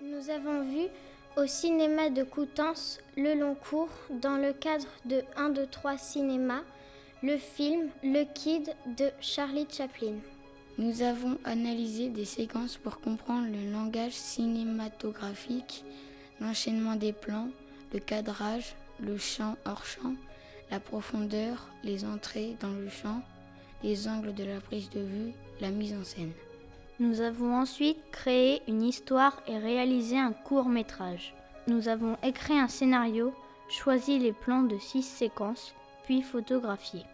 Nous avons vu au cinéma de Coutances le long cours dans le cadre de 1, 2, 3 cinéma le film Le Kid de Charlie Chaplin. Nous avons analysé des séquences pour comprendre le langage cinématographique, l'enchaînement des plans, le cadrage, le champ hors champ, la profondeur, les entrées dans le champ, les angles de la prise de vue, la mise en scène. Nous avons ensuite créé une histoire et réalisé un court métrage. Nous avons écrit un scénario, choisi les plans de six séquences, puis photographié.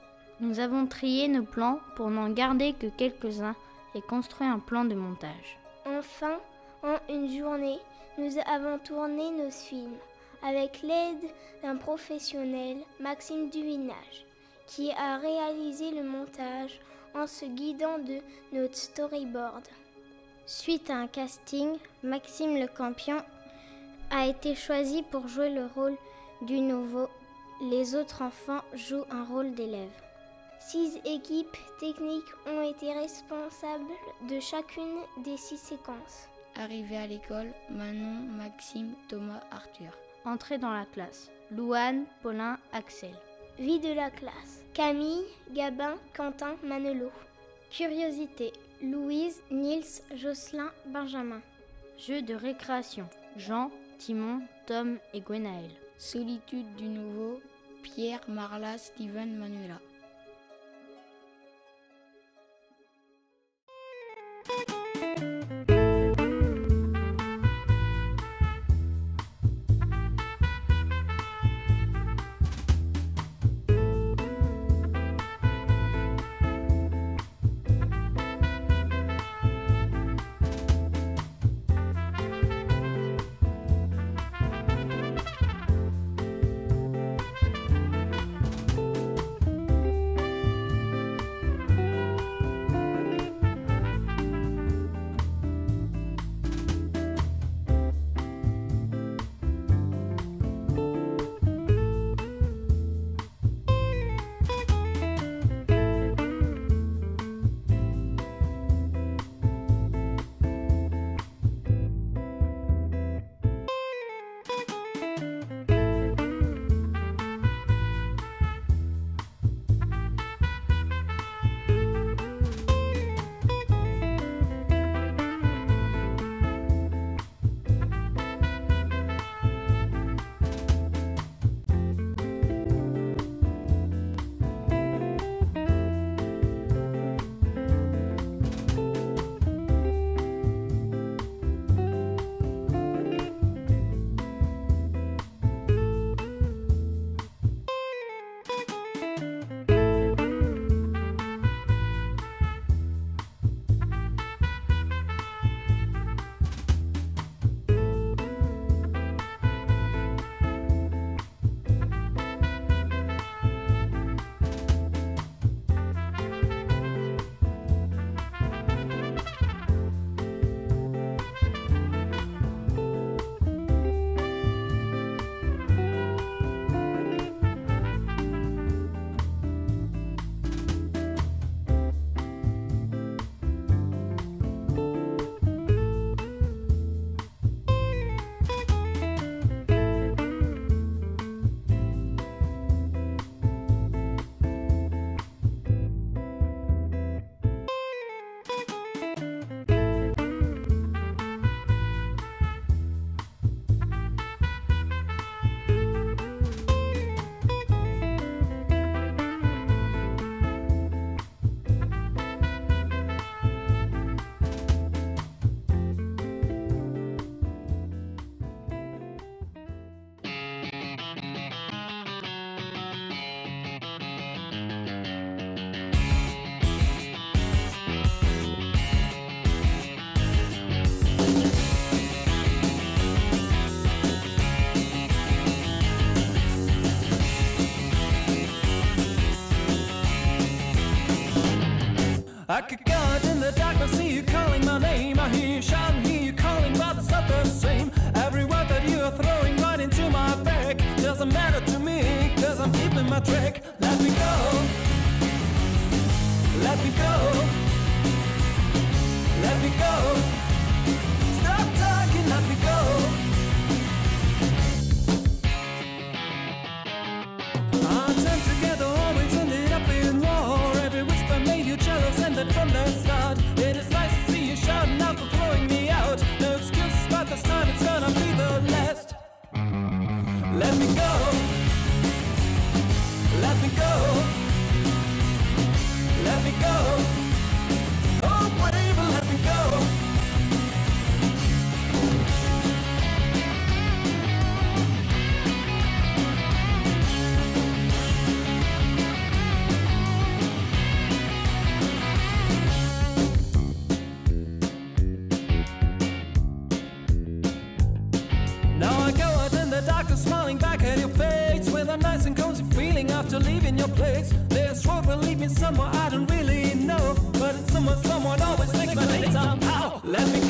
Nous avons trié nos plans pour n'en garder que quelques-uns et construit un plan de montage. Enfin, en une journée, nous avons tourné nos films avec l'aide d'un professionnel, Maxime Duvinage, qui a réalisé le montage en se guidant de notre storyboard. Suite à un casting, Maxime Le Campion a été choisi pour jouer le rôle du nouveau. Les autres enfants jouent un rôle d'élève. Six équipes techniques ont été responsables de chacune des six séquences. Arrivé à l'école, Manon, Maxime, Thomas, Arthur. Entrée dans la classe. Louane, Paulin, Axel. Vie de la classe. Camille, Gabin, Quentin, Manelot. Curiosité. Louise, Nils, Jocelyn, Benjamin. Jeu de récréation. Jean, Timon, Tom et Gwenaël. Solitude du nouveau. Pierre, Marla, Steven, Manuela. I could go out in the darkness, see you calling my name. I hear you shouting, hear you calling, but it's not the same. Every word that you are throwing right into my back doesn't matter to me, cause I'm keeping my track. Let me go. Let me go. Let me go. Let me go. someone always thinks about later. Ow, let me